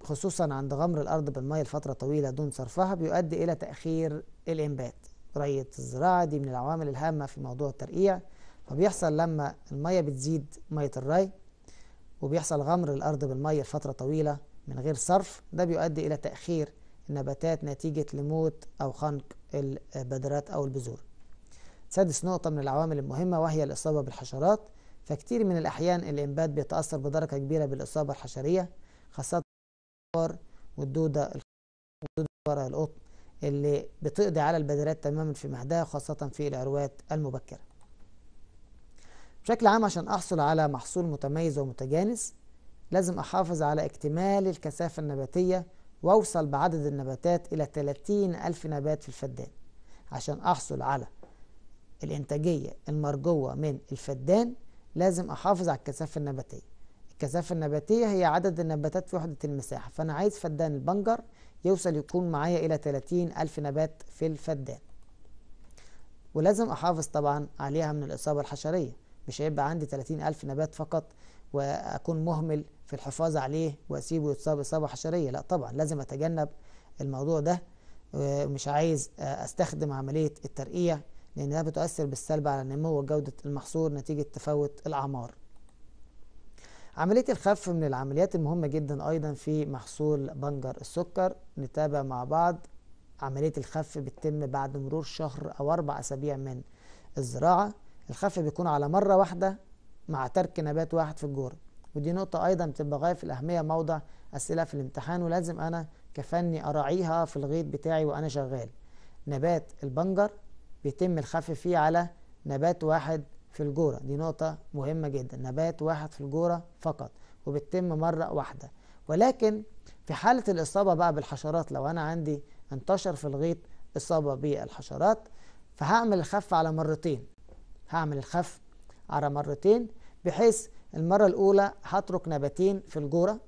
خصوصا عند غمر الأرض بالمية لفترة طويلة دون صرفها بيؤدي إلى تأخير الإنبات رية الزراعة دي من العوامل الهامة في موضوع الترقيع. فبيحصل لما المية بتزيد مية الري وبيحصل غمر الأرض بالمية لفترة طويلة من غير صرف ده بيؤدي إلى تأخير النباتات نتيجة لموت أو خنق البذرات أو البذور. سادس نقطة من العوامل المهمة وهي الإصابة بالحشرات. فكتير من الأحيان الإنبات بيتأثر بدرجة كبيرة بالإصابة الحشرية خاصة والدودة والدودة القطن اللي بتقضي على البذرات تماما في مهدها خاصة في العروات المبكرة. بشكل عام عشان أحصل على محصول متميز ومتجانس لازم أحافظ على اكتمال الكثافة النباتية وأوصل بعدد النباتات إلى 30 ألف نبات في الفدان عشان أحصل على الإنتاجية المرجوة من الفدان لازم أحافظ على الكثافة النباتية. الكثافة النباتية هي عدد النباتات في وحدة المساحة فأنا عايز فدان البنجر يوصل يكون معايا إلى 30 ألف نبات في الفدان. ولازم أحافظ طبعا عليها من الإصابة الحشرية مش هيبقى عندي 30 ألف نبات فقط وأكون مهمل في الحفاظ عليه وأسيبه يتصاب إصابة حشرية لا طبعا لازم أتجنب الموضوع ده ومش عايز أستخدم عملية الترقيع لأنها بتؤثر بالسلب على نمو وجودة المحصول نتيجة تفاوت الأعمار. عملية الخف من العمليات المهمة جدا أيضا في محصول بنجر السكر. نتابع مع بعض عملية الخف بتتم بعد مرور شهر أو أربع أسابيع من الزراعة. الخف بيكون على مرة واحدة مع ترك نبات واحد في الجورة. ودي نقطة أيضا بتبقى غاية في الأهمية موضع أسئلة في الامتحان ولازم أنا كفني أراعيها في الغيط بتاعي وأنا شغال. نبات البنجر بيتم الخف فيه على نبات واحد في الجورة. دي نقطة مهمة جدا. نبات واحد في الجورة فقط وبتتم مرة واحدة. ولكن في حالة الإصابة بقى بالحشرات لو أنا عندي انتشر في الغيط إصابة بالحشرات فهعمل الخف على مرتين. هعمل الخف على مرتين بحيث المرة الأولى هترك نباتين في الجورة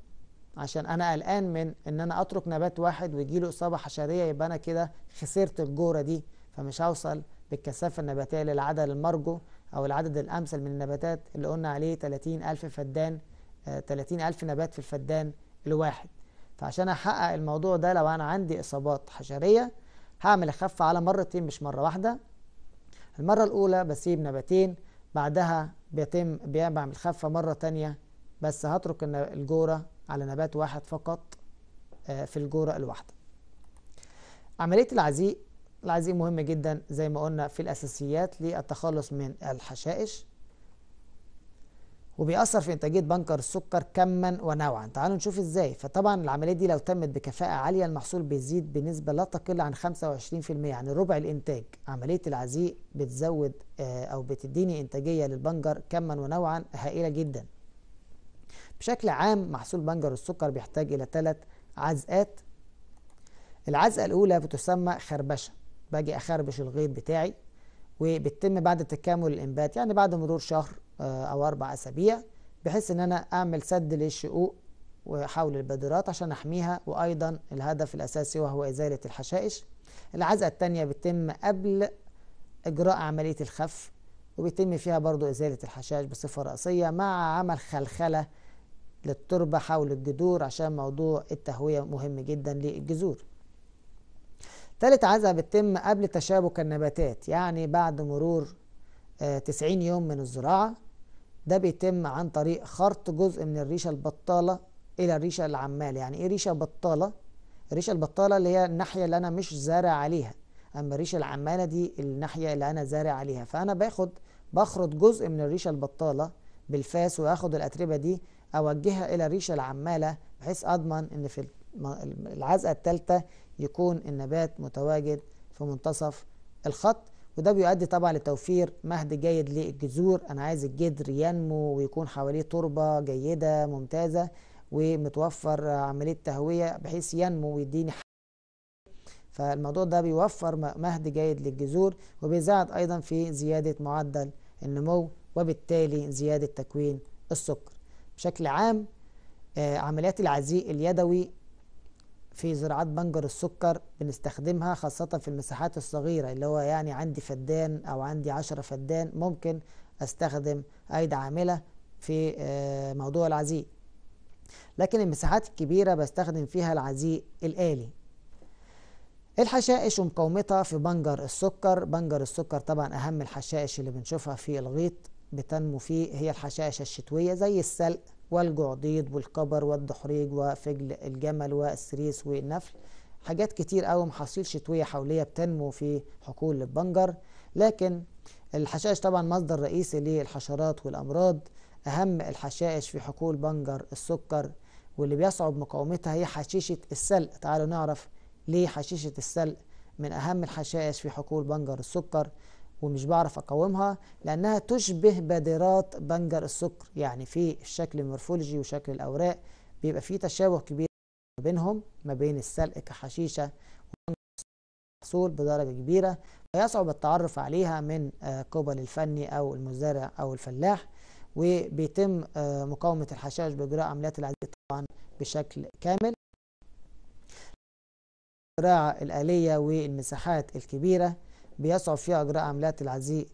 عشان أنا قلقان من إن أنا أترك نبات واحد ويجيله إصابة حشرية يبقى أنا كده خسرت الجورة دي فمش هوصل بالكثافة النباتية للعدد المرجو أو العدد الأمثل من النباتات اللي قلنا عليه 30 ألف فدان آه 30 ألف نبات في الفدان الواحد. فعشان أحقق الموضوع ده لو أنا عندي إصابات حشرية هعمل الخف على مرتين مش مرة واحدة. المرة الأولى بسيب نباتين بعدها بيتم بعمل خفة مرة تانية بس هترك الجورة على نبات واحد فقط في الجورة الواحدة. عملية العزيق العزيق مهم جدا زي ما قلنا في الأساسيات للتخلص من الحشائش. وبيأثر في إنتاجية بنكر السكر كما ونوعا. تعالوا نشوف إزاي. فطبعا العملية دي لو تمت بكفاءة عالية المحصول بيزيد بنسبة لا تقل عن 25% يعني ربع الإنتاج. عملية العزيق بتزود أو بتديني إنتاجية للبنجر كما ونوعا هائلة جدا. بشكل عام محصول بنجر السكر بيحتاج إلى ثلاث عزقات العزقة الأولى بتسمى خربشة. باجي أخربش الغيط بتاعي وبتتم بعد تكامل الإنبات يعني بعد مرور شهر أو أربع أسابيع بحيث إن أنا أعمل سد للشقوق وحول البذرات عشان أحميها وأيضا الهدف الأساسي وهو إزالة الحشائش. العزقة الثانية بتتم قبل إجراء عملية الخف وبيتم فيها برضو إزالة الحشائش بصفة رئيسية مع عمل خلخلة للتربة حول الجذور عشان موضوع التهوية مهم جدا للجذور. تالت عزقة بتتم قبل تشابك النباتات يعني بعد مرور آه 90 يوم من الزراعة. ده بيتم عن طريق خرط جزء من الريشة البطالة إلى الريشة العمالة. يعني إيه ريشة بطالة؟ الريشة البطالة اللي هي الناحية اللي أنا مش زارع عليها. أما الريشة العمالة دي الناحية اللي أنا زارع عليها. فأنا باخد بخرط جزء من الريشة البطالة بالفاس وآخد الأتربة دي أوجهها إلى الريشة العمالة بحيث أضمن إن في العزقة الثالثة يكون النبات متواجد في منتصف الخط وده بيؤدي طبعا لتوفير مهد جيد للجذور. أنا عايز الجذر ينمو ويكون حواليه تربة جيدة ممتازة ومتوفر عملية تهوية بحيث ينمو ويديني فالموضوع ده بيوفر مهد جيد للجذور وبيساعد أيضا في زيادة معدل النمو وبالتالي زيادة تكوين السكر. بشكل عام عمليات العزيق اليدوي في زراعات بنجر السكر بنستخدمها خاصة في المساحات الصغيرة اللي هو يعني عندي فدان أو عندي عشرة فدان ممكن أستخدم أيدي عاملة في موضوع العزيق لكن المساحات الكبيرة بستخدم فيها العزيء الآلي. الحشائش ومقاومتها في بنجر السكر. بنجر السكر طبعا أهم الحشائش اللي بنشوفها في الغيط بتنمو فيه هي الحشائش الشتوية زي السلق. والجعضيد والكبر والدحريج وفجل الجمل والسريس والنفل. حاجات كتير قوي محاصيل شتوية حولية بتنمو في حقول البنجر. لكن الحشائش طبعا مصدر رئيسي للحشرات والأمراض. أهم الحشائش في حقول بنجر السكر. واللي بيصعب مقاومتها هي حشيشة السلق. تعالوا نعرف ليه حشيشة السلق من أهم الحشائش في حقول بنجر السكر. ومش بعرف أقاومها لأنها تشبه بادرات بنجر السكر. يعني في الشكل المورفولوجي وشكل الأوراق بيبقى في تشابه كبير ما بينهم ما بين السلق كحشيشة محصول بدرجة كبيرة فيصعب التعرف عليها من قبل الفني أو المزارع أو الفلاح وبيتم مقاومة الحشائش بإجراء عمليات العديد طبعا بشكل كامل. الزراعة الآلية والمساحات الكبيرة بيصعب فيها إجراء عمليات العزيء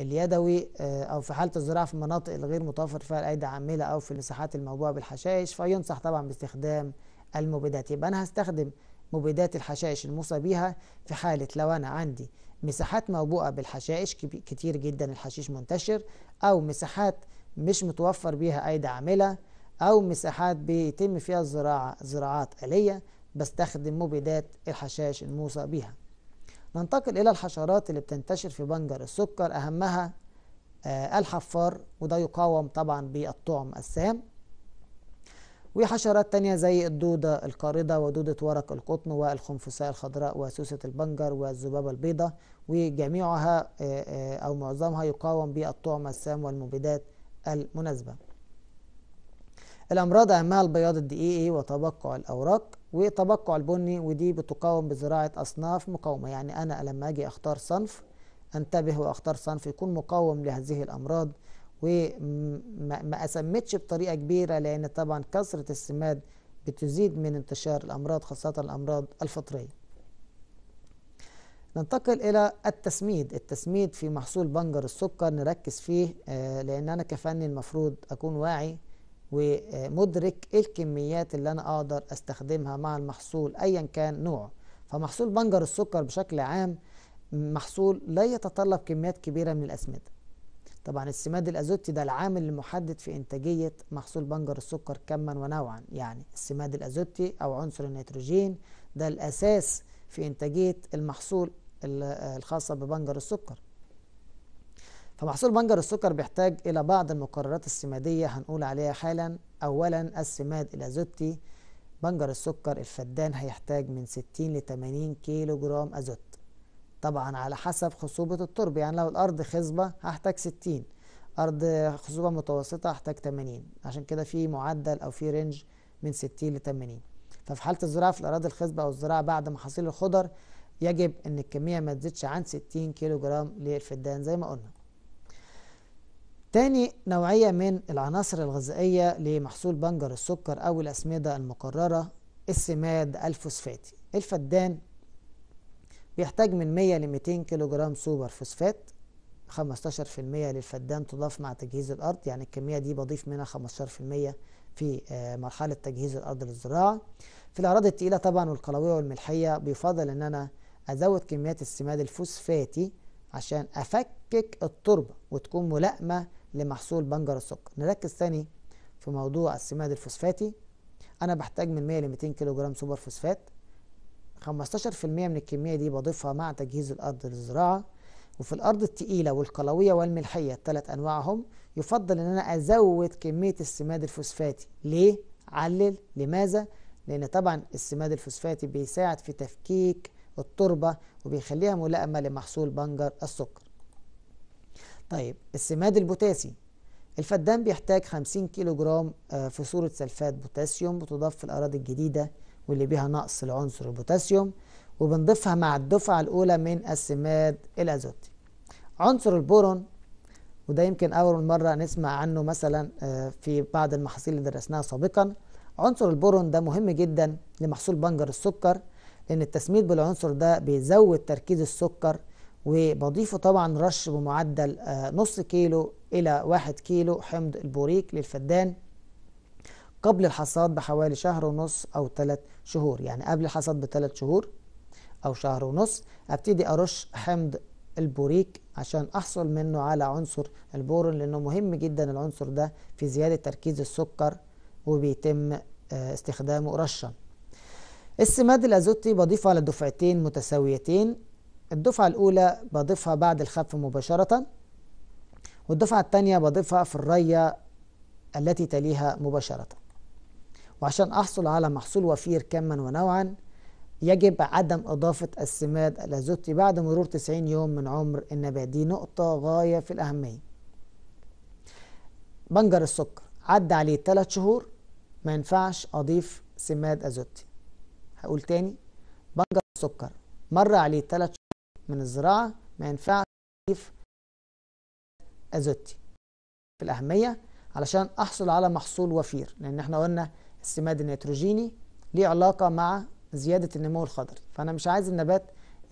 اليدوي أو في حالة الزراعة في المناطق الغير متوفر فيها الأيدي عاملة أو في المساحات الموبوءة بالحشائش فينصح طبعا باستخدام المبيدات. يبقى أنا هستخدم مبيدات الحشائش الموصى بيها في حالة لو أنا عندي مساحات موبوءة بالحشائش كتير جدا الحشيش منتشر أو مساحات مش متوفر بيها أيدي عاملة أو مساحات بيتم فيها الزراعة زراعات آلية بستخدم مبيدات الحشائش الموصى بيها. ننتقل إلى الحشرات اللي بتنتشر في بنجر السكر أهمها آه الحفار وده يقاوم طبعا بالطعم السام. وحشرات تانية زي الدودة القاردة ودودة ورق القطن والخنفساء الخضراء وسوسة البنجر والذبابة البيضاء وجميعها آه آه أو معظمها يقاوم بالطعم السام والمبيدات المناسبة. الأمراض أهمها البياض الدقيقي وتبقع الأوراق. وتبقع البني ودي بتقاوم بزراعة أصناف مقاومة. يعني أنا لما أجي أختار صنف أنتبه وأختار صنف يكون مقاوم لهذه الأمراض وما أسمتش بطريقة كبيرة لأن طبعا كثرة السماد بتزيد من انتشار الأمراض خاصة الأمراض الفطرية. ننتقل إلى التسميد. التسميد في محصول بنجر السكر نركز فيه لأن أنا كفني المفروض أكون واعي ومدرك الكميات اللي أنا أقدر أستخدمها مع المحصول ايا كان نوعه. فمحصول بنجر السكر بشكل عام محصول لا يتطلب كميات كبيرة من الأسمدة. طبعا السماد الأزوتي ده العامل المحدد في إنتاجية محصول بنجر السكر كما ونوعا. يعني السماد الأزوتي أو عنصر النيتروجين ده الأساس في إنتاجية المحصول الخاصة ببنجر السكر. فمحصول بنجر السكر بيحتاج إلى بعض المقررات السمادية هنقول عليها حالا. أولا السماد الأزوتي بنجر السكر الفدان هيحتاج من 60 ل 80 كيلو جرام أزوت. طبعا على حسب خصوبة التربة يعني لو الأرض خصبة هحتاج 60 أرض خصوبة متوسطة هحتاج 80 عشان كده في معدل أو في range من 60 ل 80 ففي حالة الزراعة في الأراضي الخصبة أو الزراعة بعد محاصيل الخضر يجب أن الكمية ما تزيدش عن 60 كيلو جرام للفدان زي ما قلنا. تاني نوعية من العناصر الغذائية لمحصول بنجر السكر أو الأسمدة المقررة السماد الفوسفاتي. الفدان بيحتاج من 100 ل 200 كيلو جرام سوبر فوسفات 15% للفدان تضاف مع تجهيز الأرض يعني الكمية دي بضيف منها 15% في مرحلة تجهيز الأرض للزراعة. في الأراضي التقيلة طبعا والقلوية والملحية بيفضل أن أنا أزود كميات السماد الفوسفاتي عشان أفكك التربة وتكون ملائمة لمحصول بنجر السكر. نركز تاني في موضوع السماد الفوسفاتي. أنا بحتاج من 100 ل 200 كيلو جرام سوبر فوسفات 15% من الكمية دي بضيفها مع تجهيز الأرض للزراعة. وفي الأرض التقيلة والقلويه والملحية الثلاث أنواعهم يفضل إن أنا أزود كمية السماد الفوسفاتي. ليه؟ علل لماذا؟ لأن طبعا السماد الفوسفاتي بيساعد في تفكيك التربة وبيخليها ملائمة لمحصول بنجر السكر. طيب السماد البوتاسي الفدان بيحتاج 50 كيلو جرام في صورة سلفات بوتاسيوم بتضاف في الأراضي الجديدة واللي بيها نقص العنصر البوتاسيوم وبنضيفها مع الدفعة الأولى من السماد الأزوتي. عنصر البورون وده يمكن أول مرة نسمع عنه مثلا في بعض المحاصيل اللي درسناها سابقا. عنصر البورون ده مهم جدا لمحصول بنجر السكر لأن التسميد بالعنصر ده بيزود تركيز السكر وبضيفه طبعا رش بمعدل نص كيلو إلى واحد كيلو حمض البوريك للفدان قبل الحصاد بحوالي شهر ونص أو ثلاث شهور. يعني قبل الحصاد بثلاث شهور أو شهر ونص أبتدي أرش حمض البوريك عشان أحصل منه على عنصر البورون لأنه مهم جدا العنصر ده في زيادة تركيز السكر وبيتم آه، استخدامه رشا. السماد الأزوتي بضيفه على دفعتين متساويتين الدفعة الأولى بضيفها بعد الخف مباشرة والدفعة الثانية بضيفها في الرية التي تليها مباشرة. وعشان أحصل على محصول وفير كما ونوعا يجب عدم إضافة السماد الأزوتي بعد مرور 90 يوم من عمر النبات. دي نقطة غاية في الأهمية. بنجر السكر. عدى عليه 3 شهور ما ينفعش أضيف سماد أزوتي هقول تاني. بنجر السكر. مر عليه 3 شهور من الزراعة ما ينفعش أضيف أزوتي في الأهمية علشان أحصل على محصول وفير لأن إحنا قلنا السماد النيتروجيني ليه علاقة مع زيادة النمو الخضري. فأنا مش عايز النبات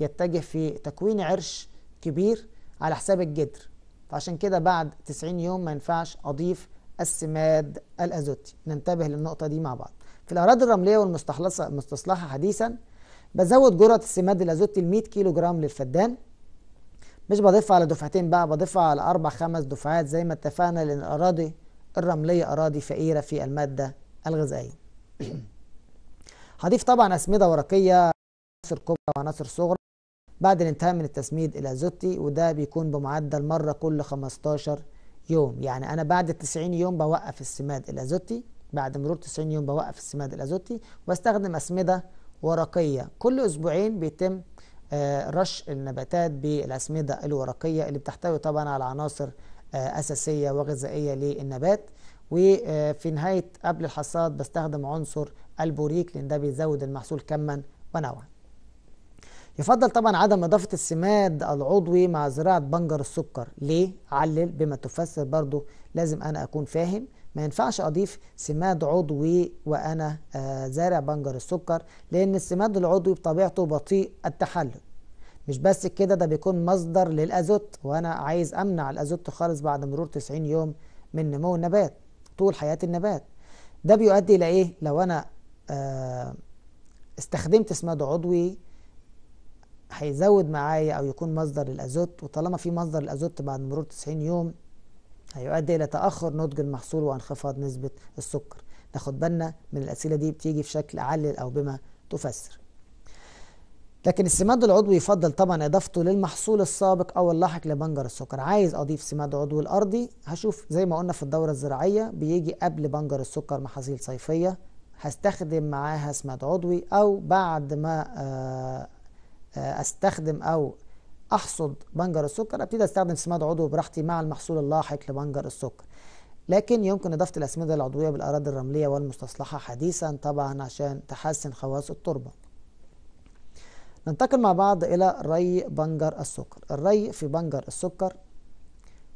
يتجه في تكوين عرش كبير على حساب الجدر. فعشان كده بعد 90 يوم ما ينفعش أضيف السماد الأزوتي. ننتبه للنقطة دي مع بعض. في الأراضي الرملية والمستخلصة المستصلحة حديثا بزود جرعة السماد الأزوتي ل 100 كيلو جرام للفدان. مش بضيفها على دفعتين بقى بضيفها على أربع خمس دفعات زي ما اتفقنا لأن الأراضي الرملية أراضي فقيرة في المادة الغذائية. هضيف طبعا أسمدة ورقية عناصر كبرى وعناصر صغرى. بعد الانتهاء من التسميد الازوتي وده بيكون بمعدل مرة كل 15 يوم. يعني أنا بعد 90 يوم بوقف السماد الازوتي بعد مرور 90 يوم بوقف السماد الازوتي وبستخدم أسمدة ورقية. كل أسبوعين بيتم آه، رش النباتات بالأسمدة الورقية اللي بتحتوي طبعا على عناصر آه، أساسية وغذائية للنبات. وفي نهاية قبل الحصاد بستخدم عنصر البوريك لأن ده بيزود المحصول كما ونوعا. يفضل طبعا عدم إضافة السماد العضوي مع زراعة بنجر السكر. ليه؟ علل بما تفسر برضو لازم أنا أكون فاهم. ما ينفعش أضيف سماد عضوي وأنا آه زارع بنجر السكر لأن السماد العضوي بطبيعته بطيء التحلل مش بس كده ده بيكون مصدر للأزوت وأنا عايز أمنع الأزوت خالص بعد مرور 90 يوم من نمو النبات طول حياة النبات ده بيؤدي إلى إيه؟ لو أنا آه استخدمت سماد عضوي هيزود معايا أو يكون مصدر للأزوت وطالما في مصدر للأزوت بعد مرور 90 يوم هيؤدي إلى تأخر نضج المحصول وانخفاض نسبة السكر. ناخد بالنا من الأسئلة دي بتيجي في شكل علل أو بما تفسر. لكن السماد العضوي يفضل طبعا إضافته للمحصول السابق أو اللاحق لبنجر السكر. عايز أضيف سماد عضوي الأرضي هشوف زي ما قلنا في الدورة الزراعية بيجي قبل بنجر السكر محاصيل صيفية. هستخدم معاها سماد عضوي أو بعد ما آه أستخدم أو أحصد بنجر السكر أبتدي أستخدم سماد عضوي براحتي مع المحصول اللاحق لبنجر السكر. لكن يمكن إضافة الأسمدة العضوية بالأراضي الرملية والمستصلحة حديثا طبعا عشان تحسن خواص التربة. ننتقل مع بعض إلى ري بنجر السكر. الري في بنجر السكر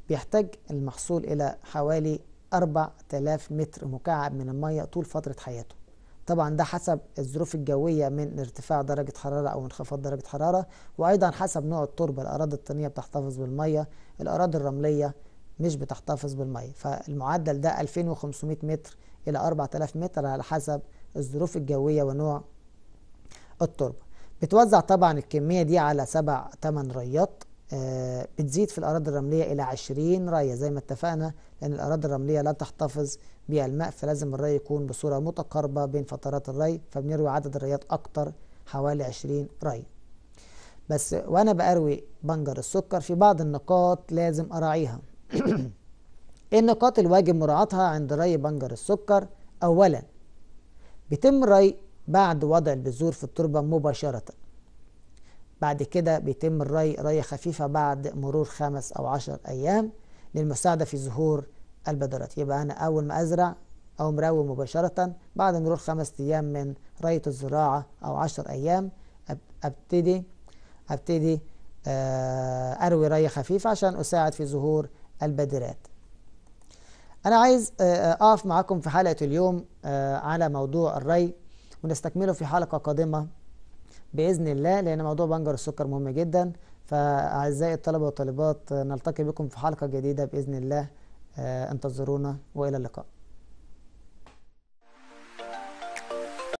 بيحتاج المحصول إلى حوالي 4000 متر مكعب من المية طول فترة حياته. طبعا ده حسب الظروف الجوية من ارتفاع درجة حرارة أو انخفاض درجة حرارة وأيضا حسب نوع التربة. الأراضي الطينية بتحتفظ بالمية الأراضي الرملية مش بتحتفظ بالمية. فالمعدل ده 2500 متر إلى 4000 متر على حسب الظروف الجوية ونوع التربة. بتوزع طبعا الكمية دي على سبع تمن ريات آه بتزيد في الأراضي الرملية إلى 20 رية زي ما اتفقنا لأن الأراضي الرملية لا تحتفظ بالماء فلازم الري يكون بصورة متقاربة بين فترات الري فبنروي عدد الريات أكتر حوالي 20 ري. بس وأنا بأروي بنجر السكر في بعض النقاط لازم أراعيها. إيه النقاط الواجب مراعاتها عند ري بنجر السكر؟ أولا بيتم الري بعد وضع البذور في التربة مباشرة. بعد كده بيتم الري ري خفيفة بعد مرور خمس أو عشر أيام. للمساعدة في ظهور البذرات يبقى أنا أول ما أزرع أو مروي مباشرة بعد مرور خمس أيام من رية الزراعة أو عشر أيام أبتدي أبتدي أروي ري خفيفة عشان أساعد في ظهور البذرات أنا عايز أقف معاكم في حلقة اليوم على موضوع الري ونستكمله في حلقة قادمة بإذن الله لأن موضوع بنجر السكر مهم جدا. فأعزائي الطلبة والطالبات نلتقي بكم في حلقة جديدة بإذن الله. انتظرونا وإلى اللقاء.